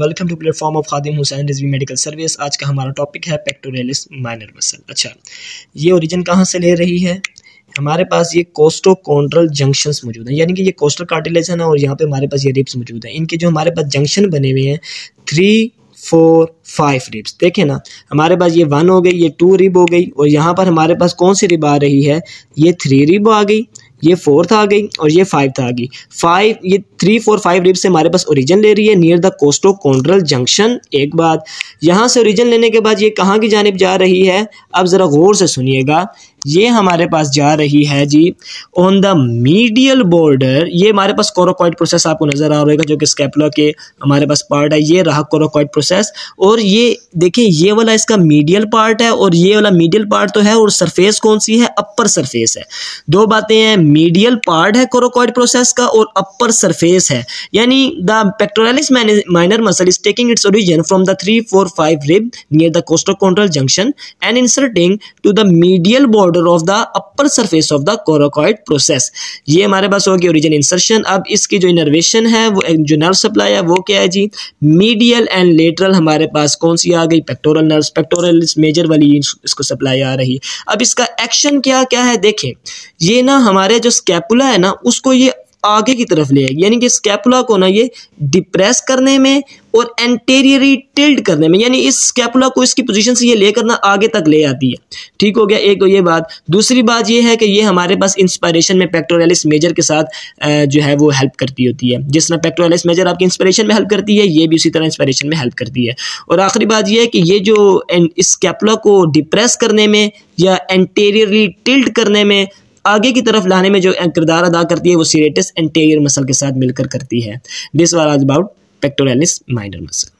वालेकुम to platform of Khadim Hussain Rizvi medical service आज का हमारा टॉपिक है पेक्टोरेलिस माइनर मसल अच्छा ये ओरिजिन कहाँ से ले रही है? हमारे पास ये कोस्टोकॉन्ड्रल जंक्शंस मौजूद हैं, यानी कि ये कोस्टल कार्टिलेज है ना, और यहाँ पे हमारे पास ये रिप्स मौजूद हैं। इनके जो हमारे पास जंक्शन बने हुए हैं थ्री फोर फाइव रिब्स देखें ना, हमारे पास ये वन हो गई, ये टू रिब हो गई, और यहाँ पर हमारे पास कौन सी रिब आ रही है? ये थ्री रिब आ गई। ये फोर्थ आ गई और ये फाइव आ गई। फाइव ये थ्री फोर फाइव रिब से हमारे पास ओरिजिन ले रही है near the costochondral junction एक बात, यहाँ से ओरिजिन लेने के बाद ये कहाँ की जानब जा रही है? अब ज़रा गौर से सुनिएगा। ये हमारे पास जा रही है जी ऑन द मीडियल बॉर्डर ये हमारे पास कोरोकॉइड प्रोसेस आपको नज़र आ रहेगा, जो कि स्केपुला के हमारे पास पार्ट है। ये रहा कोरोकॉइड प्रोसेस और ये देखें ये वाला इसका मीडियल पार्ट है और ये वाला मीडियल पार्ट तो है और सरफेस कौन सी है? अपर सरफेस है। दो बातें हैं मीडियल पार्ट है कोरोकॉइड प्रोसेस का और अपर सरफेस है। यानी the pectoralis minor muscle is taking its origin from the three four five rib near the costochondral junction and inserting to the medial border of the upper surface of the coracoid process ये हमारे पास होगी origin insertion अब इसकी जो innervation है, वो, जो nerve supply है, वो क्या है जी? मीडियल एंड लेटरल हमारे पास कौन सी आ गई? पेक्टोरल नर्व पेक्टोरल मेजर वाली इसको सप्लाई आ रही। है अब इसका एक्शन क्या क्या है? देखें। ये ना हमारे जो स्कैपुला है ना, उसको ये आगे की तरफ़ ले आएगी यानी कि स्कैपुला को ना ये डिप्रेस करने में और एंटेरियरी टिल्ड करने में, यानी इस स्कैपुला को इसकी पोजीशन से ये लेकर ना आगे तक ले आती है। ठीक हो गया, एक तो ये बात। दूसरी बात ये है कि ये हमारे पास इंस्पायरेशन में पेक्टोरलिस मेजर के साथ जो है वो हेल्प करती होती है। जिस तरह पेक्टोरलिस मेजर आपकी इंस्पायरेशन में हेल्प करती है, ये भी उसी तरह इंस्पायरेशन में हेल्प करती है। और आखिरी बात यह है कि ये जो इस स्कैपुला को डिप्रेस करने में या एंटेरियरली टिल्ट करने में आगे की तरफ़ लाने में जो किरदार अदा करती है, वो सीरेटस एंटेरियर मसल के साथ मिलकर करती है। This was about pectoralis minor muscle